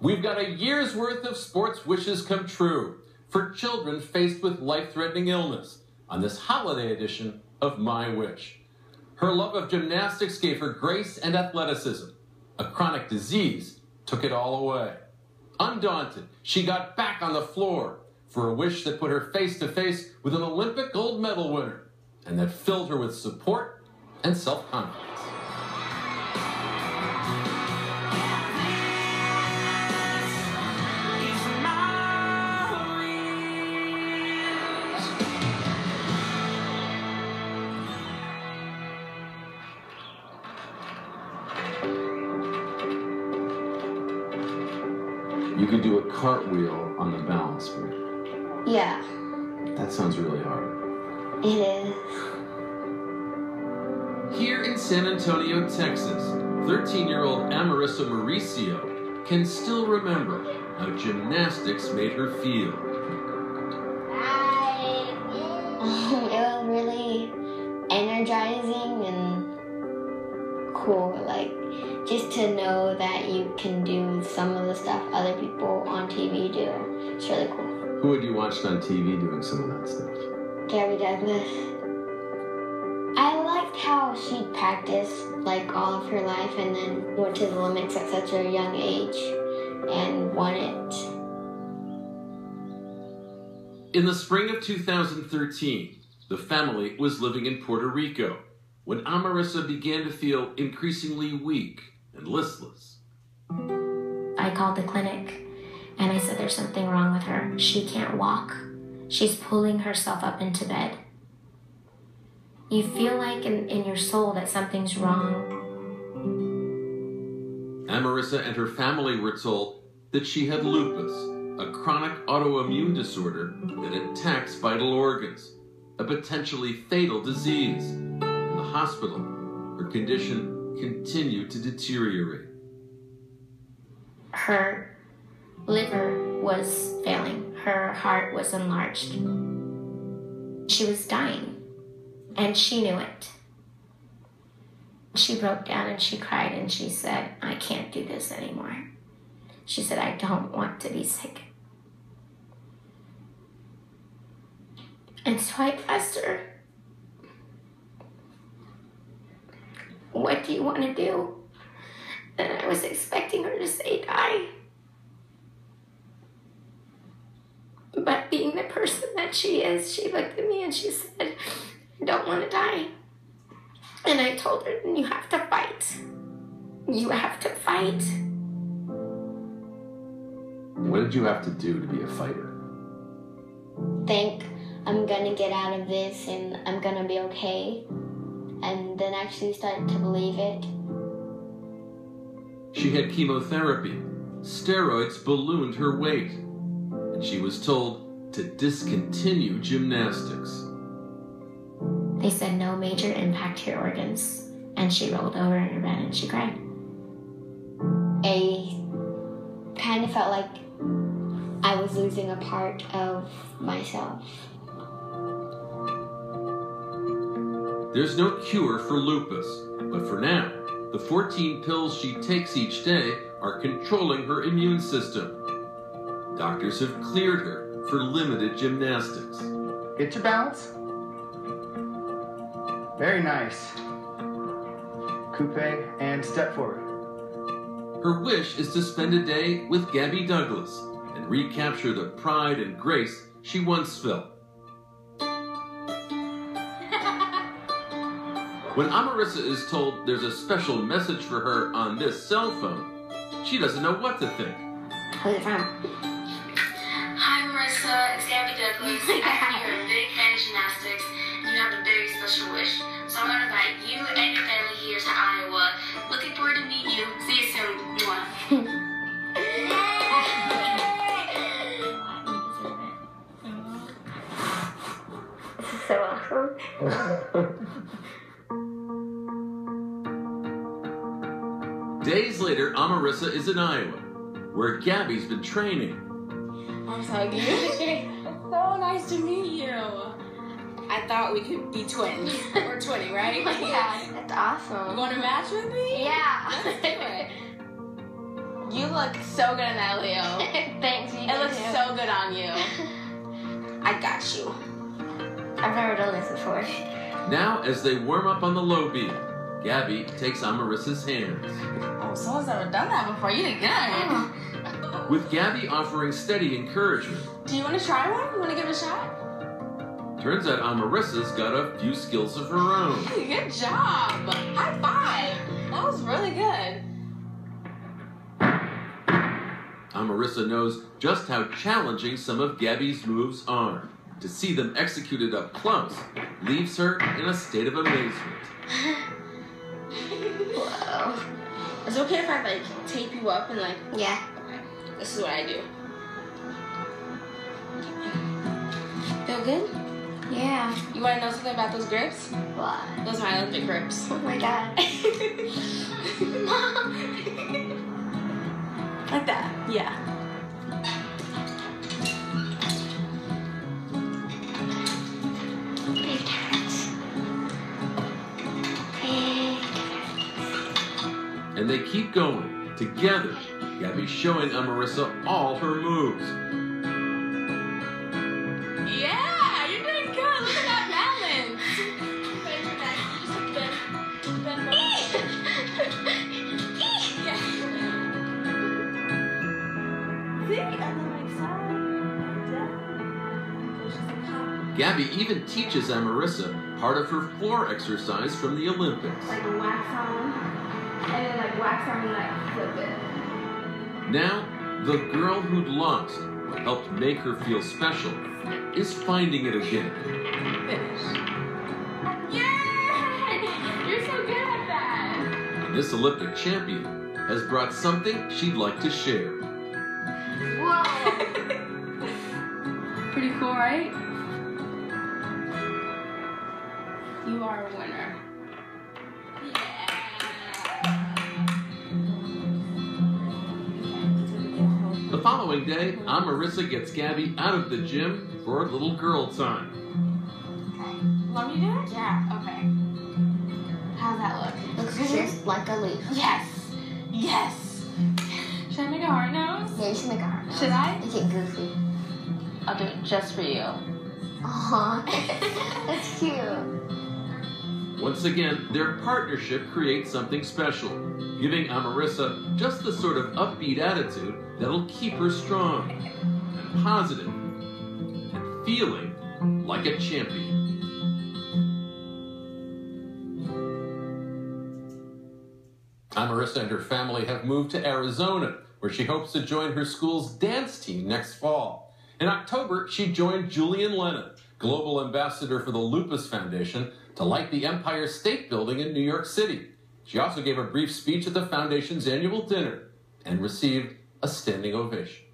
We've got a year's worth of sports wishes come true for children faced with life threatening illness on this holiday edition of My Wish. Her love of gymnastics gave her grace and athleticism. A chronic disease took it all away. Undaunted, she got back on the floor for a wish that put her face to face with an Olympic gold medal winner and that filled her with support and self confidence. You could do a cartwheel on the balance beam. Yeah, That sounds really hard. it is. Here in San Antonio, Texas, 13 year old Amarissa Mauricio can still remember how gymnastics made her feel. Cool. Like, just to know that you can do some of the stuff other people on TV do. It's really cool. Who had you watched on TV doing some of that stuff? Gabby Douglas. I liked how she practiced like all of her life and then went to the Olympics at such a young age and won it. In the spring of 2013, the family was living in Puerto Rico when Amarissa began to feel increasingly weak and listless. I called the clinic and I said there's something wrong with her. She can't walk. She's pulling herself up into bed. You feel like in, in your soul that something's wrong. Amarissa and her family were told that she had lupus, a chronic autoimmune disorder that attacks vital organs, a potentially fatal disease. Hospital, her condition continued to deteriorate. Her liver was failing, her heart was enlarged. She was dying, and she knew it. She broke down and she cried and she said, I can't do this anymore. She said, I don't want to be sick. And so I asked her, What do you want to do? And I was expecting her to say die. But being the person that she is, she looked at me and she said, I don't want to die. And I told her, then you have to fight. You have to fight. What did you have to do to be a fighter? Think I'm gonna get out of this and I'm gonna be okay. And then actually start to believe it. She had chemotherapy, steroids ballooned her weight, and she was told to discontinue gymnastics. They said no major impact to your organs. And she rolled over in her bed and she cried. I kind of felt like I was losing a part of myself. There's no cure for lupus, but for now, the 14 pills she takes each day are controlling her immune system. Doctors have cleared her for limited gymnastics. Get your balance. Very nice. Coupe and step forward. Her wish is to spend a day with Gabby Douglas and recapture the pride and grace she once felt. When Amarissa is told there's a special message for her on this cell phone, she doesn't know what to think. Who's it from? Hi, Marissa. It's Gabby Douglas. I heard you're a big fan of gymnastics and you have a very special wish. So I'm going to invite you and your family here to Iowa. Looking forward to meeting you. See you soon. Mwah. This is so awesome. Days later, Amarissa is in Iowa, where Gabby's been training. I'm so cute. so nice to meet you. I thought we could be twins. We're twinning, right? Oh yeah, that's awesome. You awesome. want to match with me? Yeah. Let's do it. You look so good in that, Leo. Thanks. You It looks too. so good on you. I got you. I've never done this before. Now, as they warm up on the low beam, Gabby takes Amarissa's hands. Oh, someone's never done that before. You did good. With Gabby offering steady encouragement, Do you want to try one? You want to give it a shot? turns out Amarissa's got a few skills of her own. Good job. High five. That was really good. Amarissa knows just how challenging some of Gabby's moves are. To see them executed up close leaves her in a state of amazement. It's okay if I like tape you up and like Yeah. this is what I do. Feel good? Yeah. You want to know something about those grips? What? Those are my Olympic grips. Oh my god. Mom. like that. Yeah. And they keep going, together. Gabby showing Amarissa all her moves. Yeah, you're doing good. Look at that balance. Gabby even teaches Amarissa part of her floor exercise from the Olympics. Like wax on, and then like wax on and like flip it. Now, the girl who'd lost what helped make her feel special is finding it again. Finish. Yay! You're so good at that. And this Olympic champion has brought something she'd like to share. Whoa. Pretty cool, right? You are a winner. Following day, Marissa. gets Gabby out of the gym for a little girl time. Okay. Want me to do it? Yeah. Okay. How's that look? Looks just like a leaf. Yes. Yes. Should I make a heart nose? Yeah, you should make a heart. Should I? Make it goofy. I'll do it just for you. Aw. That's cute. Once again, their partnership creates something special, giving Amarissa just the sort of upbeat attitude that'll keep her strong and positive and feeling like a champion. Amarissa and her family have moved to Arizona, where she hopes to join her school's dance team next fall. In October, she joined Julian Lennon, global ambassador for the Lupus Foundation, to light the Empire State Building in New York City. She also gave a brief speech at the foundation's annual dinner and received a standing ovation.